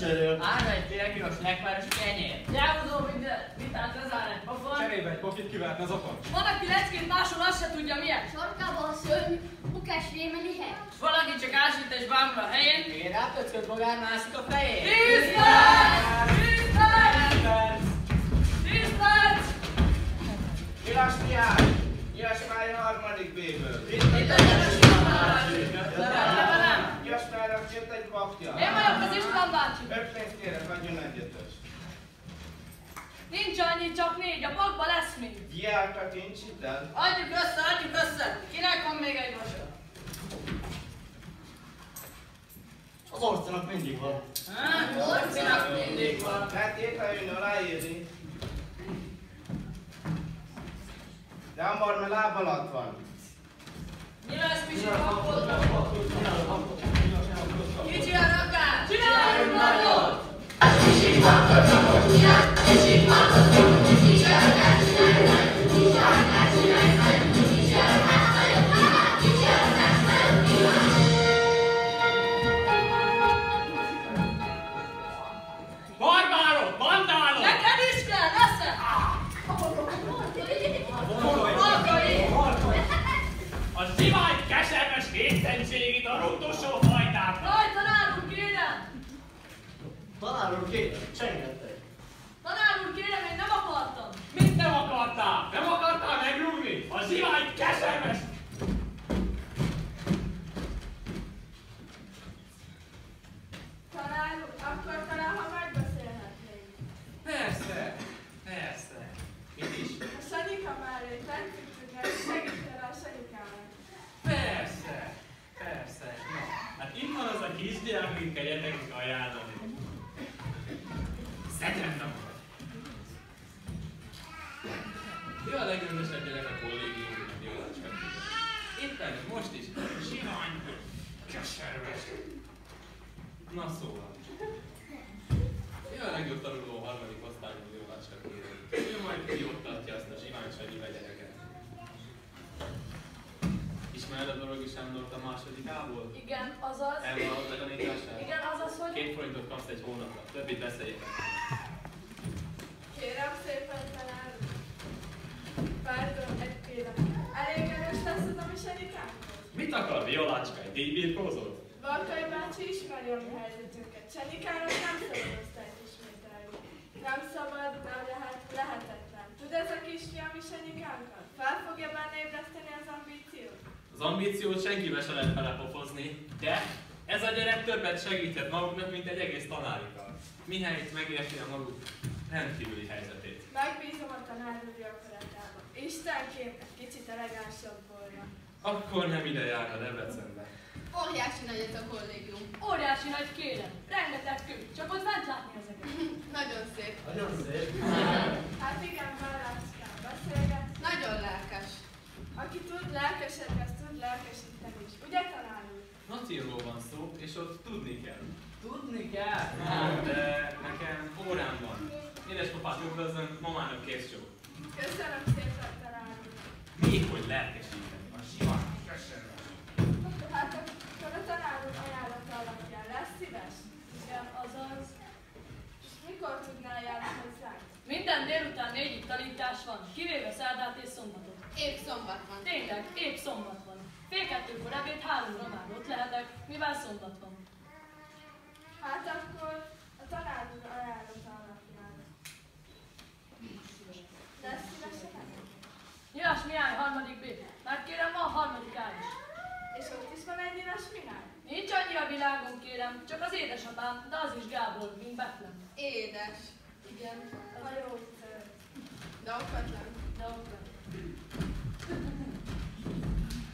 cserél. Árva egy tényleg lekváros kenyér. Elhozom minden vitát lezár egy pofon. Cserébe egy pofit kivehetne az okon. Van, aki leckét máshol azt se tudja milyen. Sarkában a szörny, bukás rémeli hely. Valaki csak ásít és bámul a helyén. Én rápöcköd magán mászik a fején. Tíz perc! Tíz perc! Tíz perc! Nyilas Mihály! Nyilas Mihály a harmadik B-ből. Velem! Nyilas Mihálynak jött egy bakja. Én vagyok az István bácsi. Öt pénzt kérek, adjon egy ötös. Nincs annyi, csak négy. A pakba lesz még. Diáknak nincs hitel. Adjuk össze, adjuk össze. Kinek van még egy vasra? Az orcának mindig van. Ha? Orcinak mindig van. Hát éppen aláírni. De hamar, mert láb alatt van. Nyilas Pisi pakot. Kicsi a rakás. Csináljunk nagyot! Most is simány, keserves. Na szóval. Ő a legjobb tanuló a harmadik osztályban, jól csak Ő majd kioktatja azt a simány sanyi gyereket. Ismered a Dorogi Sándort a másodikából? Igen, azaz. Elvallott a tanítását? Igen, azaz, hogy... Két forintot kapsz egy hónapra, többit beszéljétek. Kérem szépen, talán. Pardon, egy pillanat. Elég erős lesz az, ami Sanyikánkhoz? Mit akar Violácska, egy díjbirkózót? Valkai bácsi ismeri a mi helyzetünket. Sanyikának nem szabad osztályt ismételni. Nem szabad, nem lehet, lehetetlen. Tud ez a kisfiam is Sanyikánkat? Fel fogja benne ébreszteni az ambíciót? Az ambíciót senkibe se lehet belepofozni, de ez a gyerek többet segített maguknak, mint egy egész tanárikkal. Mihelyt megérti a maguk rendkívüli helyzetét. Megbízom a tanárúri akaratában. Isten kép, egy kicsit elegánsabb volna. Akkor nem ide jár a Debrecenbe. Óriási nagy ez a kollégium. Óriási nagy kérem. Rengeteg kő. Csak ott bent látni ezeket. Nagyon szép. Nagyon szép. Hát igen, Balázskám, beszélget. Nagyon lelkes. Aki tud lelkesedni, az tud lelkesíteni is. Ugye, tanár úr? Naciról van szó, és ott tudni kell. Tudni kell. De nekem órám van. Édesapát üdvözlöm, mamának kész. Köszönöm szépen, tanár úr. Még hogy lelkesíteni. A sima keserves. Hát akkor a tanár úr ajánlata alapján lesz szíves? Igen, azaz. És mikor tudná járni hozzánk? Minden délután négyig tanítás van, kivéve szerdát és szombatot. Épp szombat van. Tényleg, épp szombat van. Fél kettőkor ebéd, háromra már ott lehetek, mivel szombat van. Hát akkor a tanár úr ajánlata alapján. Lesz szívesen? Nyilas Mihály, harmadik B. Már kérem, van harmadik A is. És ott is van egy nyilas Mihály? Nincs annyira világon, kérem, csak az édesapám, de az is Gábor, mint. Édes. Igen, A jó ször. De okatlan. de ott van.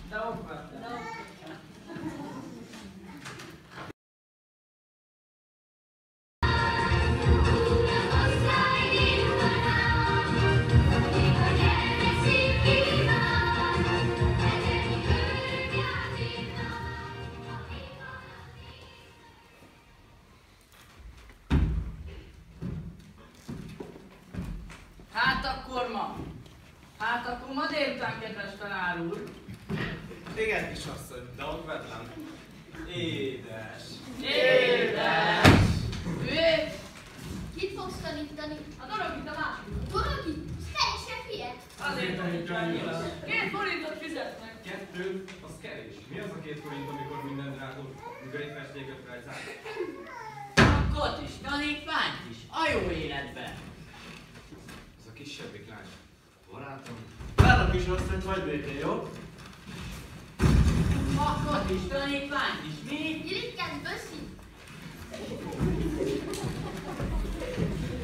De ott két forint, amikor minden drágul, amikor egy festéket rajzál? Akkor is, tanítványt is, a jó életben. Ez a kisebbik lány. Barátom. Várok is azt, hogy vagy békén, jó? Akkor is, tanítványt is, mi? Ritkán böszi.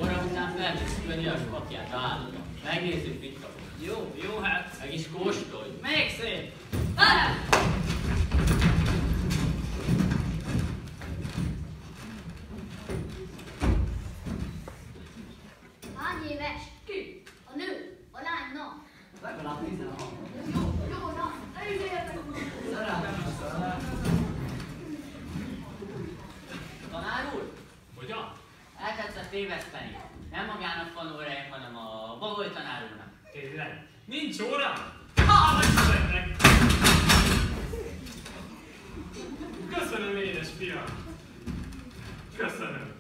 Óra után felvisszük a nyilas papját a házba. Megnézzük, mit kapunk. Jó, jó, hát meg is kóstolj. Még szép! Várj! Hány éves? Ki? A nő, a lány, na. Legalább 16. Jó, jó, na. Ne ügyeljetek! Szerelem is szerelem. Tanár úr, Hogyan? eltetszett téveszteni. Nem magának van órája, hanem a bagoly tanár úrnak. Tényleg? Nincs óra? Ha, vagy szeretnek! Köszönöm, édes fiam! Köszönöm!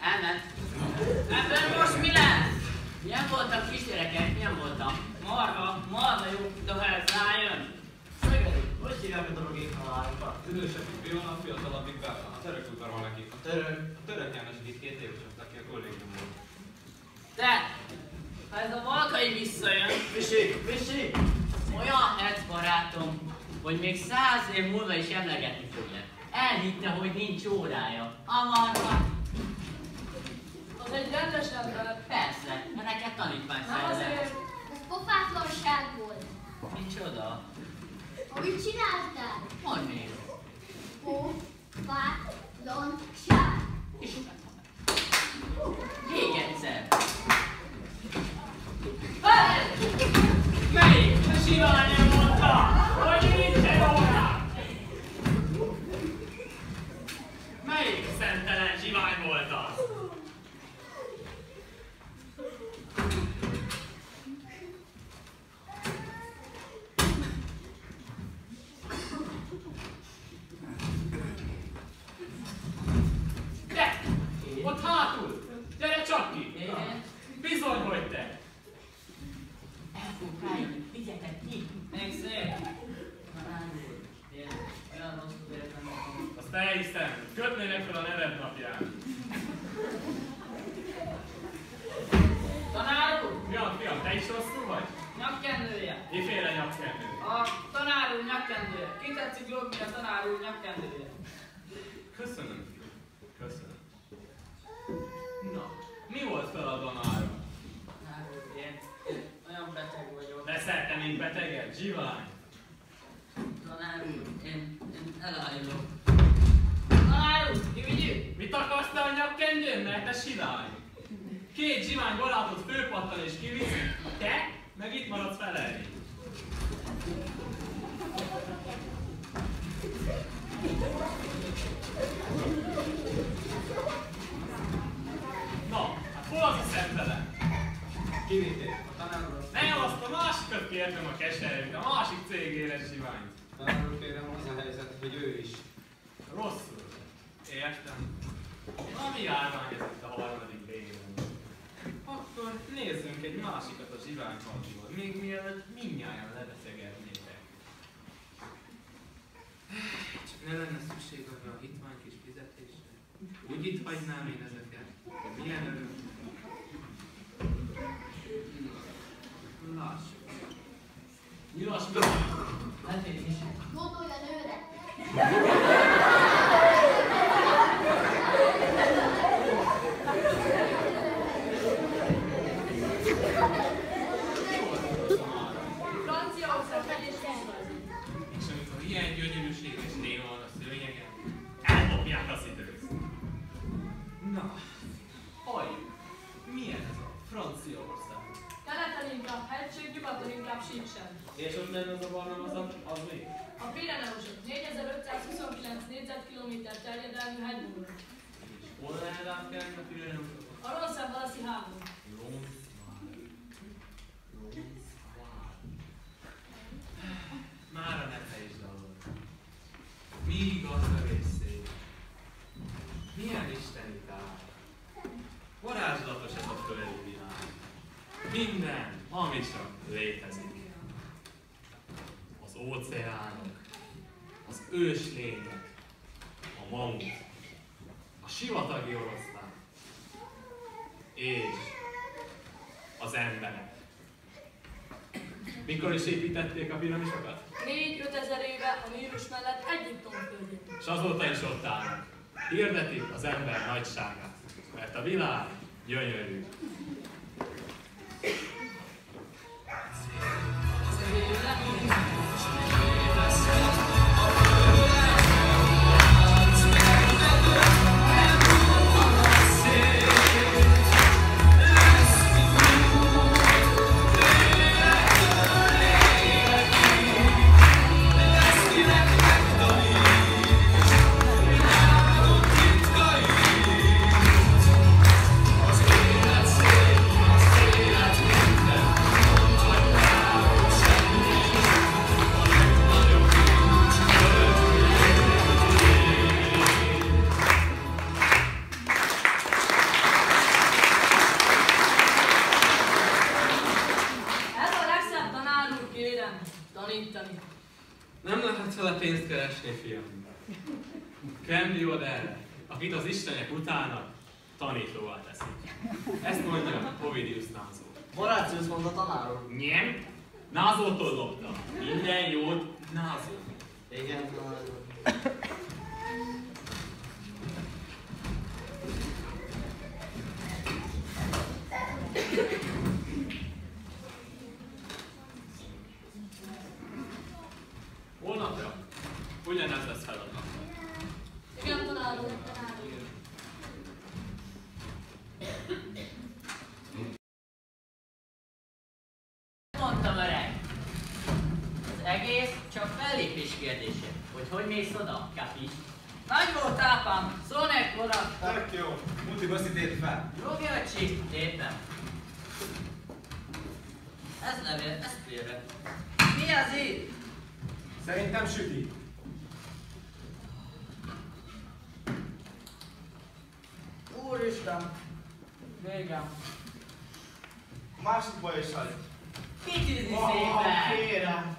Elment. Ebből most mi lesz? Milyen voltak kisgyerekek? Milyen voltam? Marha, marha jó, de ha ez rájön. Hívják a dologék halálokat? Az idősebbik Béla, a fiatalabbik Bella. A török udvar van neki. A török. A török János itt két évesebb, aki a kollégiumból. Te, ha ez a valkai visszajön, Visi, visi! olyan ez barátom, hogy még száz év múlva is emlegetni fogja. Elhitte, hogy nincs órája. A marha. Az egy rendes ember. Persze, mert neked tanítvány Nem szerzett. azért. Ez pofátlanság volt. Micsoda? Mit csináltál? Még. Pofátlanság. Ismerem. Még egyszer. Melyik? A sivány mondta, hogy nincsen óra. Melyik szentelen zsivány volt az? Te! Ott hátul! Gyere csak ki! Igen. Bizony, hogy te! El fogunk rájönni. Vigyetek ki. Még szép. Tanár úr, én olyan rosszul érzem magam. Azt elhiszem, kötnének fel a neved napján. Tanár úr, Mi a fiam, te is rosszul vagy? nyakkendője. Miféle nyakkendő? A tanár úr nyakkendője. Ki tetszik lopni a tanár úr nyakkendője? Köszönöm, fiam. Köszönöm. Na, mi volt feladva mára? Tanár úr, én én olyan beteg Beszéltem, mint beteget, zsivány. Tanár úr, én, én elájulok. Tanár úr, vigyük? Mit akarsz te a nyakkendőmmel, te sivány? Két zsivány barátod főpattan és kiviszi, te meg itt maradsz felelni. Na, hát hol az a szemtelen? Kivitték. Kértem a keserűt, a másik cégére zsiványt. Tanár úr kérem, az a helyzet, hogy ő is. Rosszul. Értem. Ami járvány ez itt a harmadik végén. Akkor nézzünk egy másikat a zsiványkantiból, még mielőtt mindnyájan lebeszegetnétek. Csak ne lenne szükség arra a hitvány kis fizetésre. Úgy itt hagynám én ezeket. Milyen öröm. Nyilas, mi? Ezért is. Gondolj 300 kilometers, ya le da mi Una de las que han construido en Europa. Ahora se va a Mikor is építették a piramisokat? Négy-öt ezer éve a Nílus mellett Egyiptom földjén. És azóta is ott állnak. Hirdetik az ember nagyságát, mert a világ gyönyörű. Ez Erre, akit az istenek utána tanítóvá teszik. Ezt mondja Ovidius Názó. Horácius mondta tanár úr. Nem? Názótól lopta. Minden jót Názó. Igen, tanár úr. Holnapra ugyanez lesz feladat. Igen, tanár úr. Mondtam öreg. Az egész csak fellépés kérdése. Hogy hogy mész oda, kapis? Nagy volt ápám, szólj ekkora. Tök jó. Muti baszi tért fel. Jó öcsi, lépem. Ez levél, ez félre. Mi az itt? Szerintem süti. Úristen. Végem. Másik baj is vagy. Kicsizni Ah, szépen. kérem.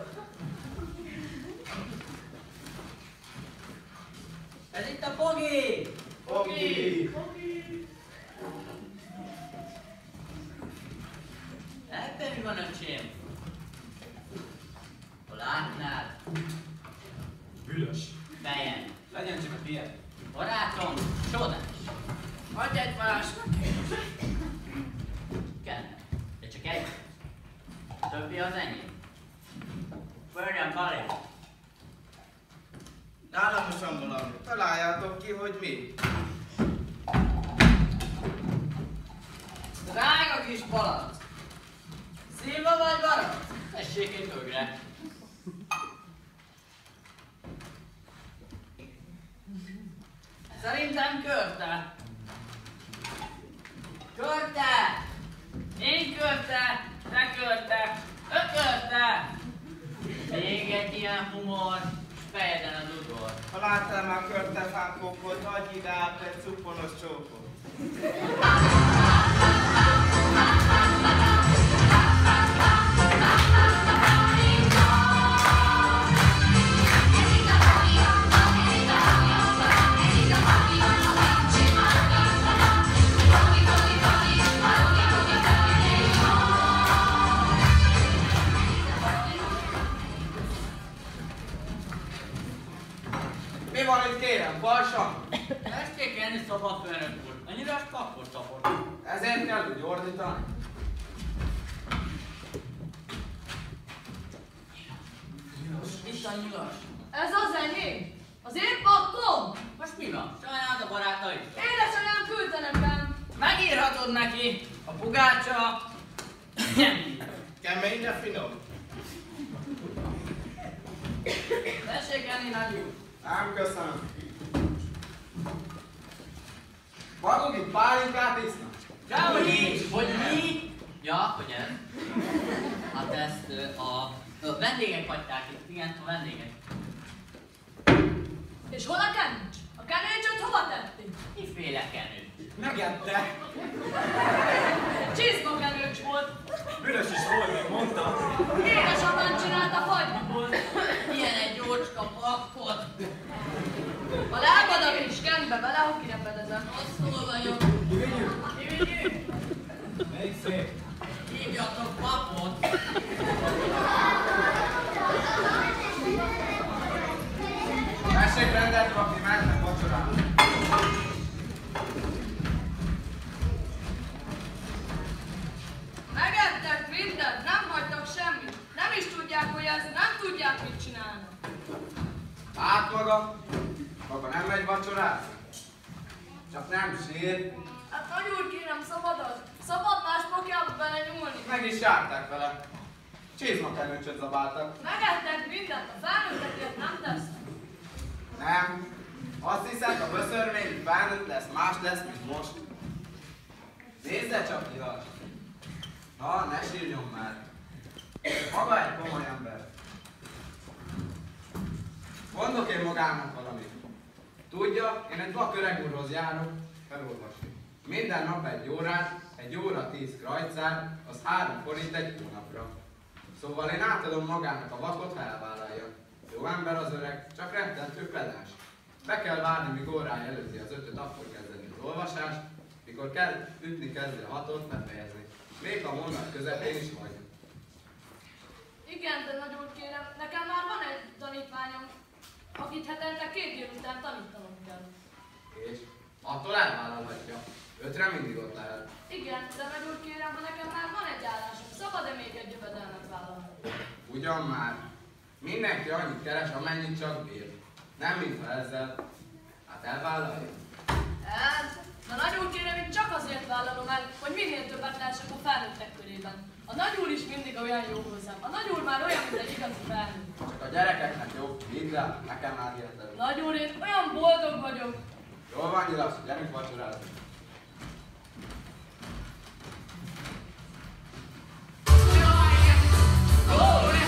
Ez itt a fogi. Ogi. Ebben mi van, öcsém? Ha látnád, Bülös. fejem. Legyen csak a tiéd. Barátom, csodás. Adj egy varázsnak. Kell. De csak egy. A többi az enyém. Itt kérem, Balsa? Tessék enni szobafőnök úr, annyira kapott tapott. Ezért kell úgy ordítani. Itt a nyilas. Ez az enyém. Az én pakkom. Most mi van? Sajnálod a barátaid? Édesanyám küldte nekem. Megírhatod neki, a pugácsa nem. Kemény, de finom. Tessék enni nagy úr. Ám köszönöm. Magunk itt pálinkát isznak. Dehogy így, hogy mi? Ja, hogy nem? Hát ezt a, a vendégek hagyták itt, igen, a vendégek. És hol a kenőcs? A kenőcsöt hova tették? Miféle kenőcs? Megette. Csizma kenőcs volt. Büdös is volt, mint mondtam. Édesapám csinálta fagyból. Ilyen egy ócska pakkot. A lábadat is kendbe vele, ha kirepedezem. Azt hol vagyok? Kivigyük? Kivigyük? Melyik szép? Hívjatok papot! Tessék rendet kapni, mennek vacsorát! Megettek mindent, nem hagytak semmit. Nem is tudják, hogy ez, nem tudják, mit csinálnak. Hát maga, nem megy vacsorázni? Csak nem sír. Hát nagy úr, kérem, szabad az. Szabad más pokjába bele nyúlni. Meg is járták vele. Csizma kenőcsöt zabáltak. Megettek mindent, a felnőttekért nem tesznek. Nem. Azt hiszed, a böszörmény felnőtt lesz, más lesz, mint most. Nézze csak, Ilas. Na, ne sírjon már. Maga egy komoly ember. Mondok én magának. Tudja, én egy vak öreg úrhoz járok felolvasni. Minden nap egy órát, egy óra tíz krajcár, az három forint egy hónapra. Szóval én átadom magának a vakot, ha elvállalja. Jó ember az öreg, csak rettentő pedás. Be kell várni, míg órája előzi az ötöt, akkor kezdeni az olvasást, mikor kell ütni kezdi a hatot, befejezni. Még a mondat közepén is vagy. Igen, de nagy úr, kérem, nekem már van egy tanítványom, akit hetente két délután tanítanom kell. És attól elvállalhatja. Ötre mindig ott lehet. Igen, de nagy úr, kérem, ha nekem már van egy állásom, szabad-e még egy jövedelmet vállalni? Ugyan már. Mindenki annyit keres, amennyit csak bír. Nem mintha ezzel. Hát elvállalja. Ez? Na nagy úr, kérem, én csak azért vállalom el, hogy minél többet lehessek a felnőttek körében. A nagyúr is mindig olyan jó hozzám. A nagyúr már olyan, mint egy igazi felnőtt. Csak a gyerekeknek hát jó, hidd nekem már életem. Nagyúr, én olyan boldog vagyok. Jól van, nyilasz, gyerünk vacsorára. Glory!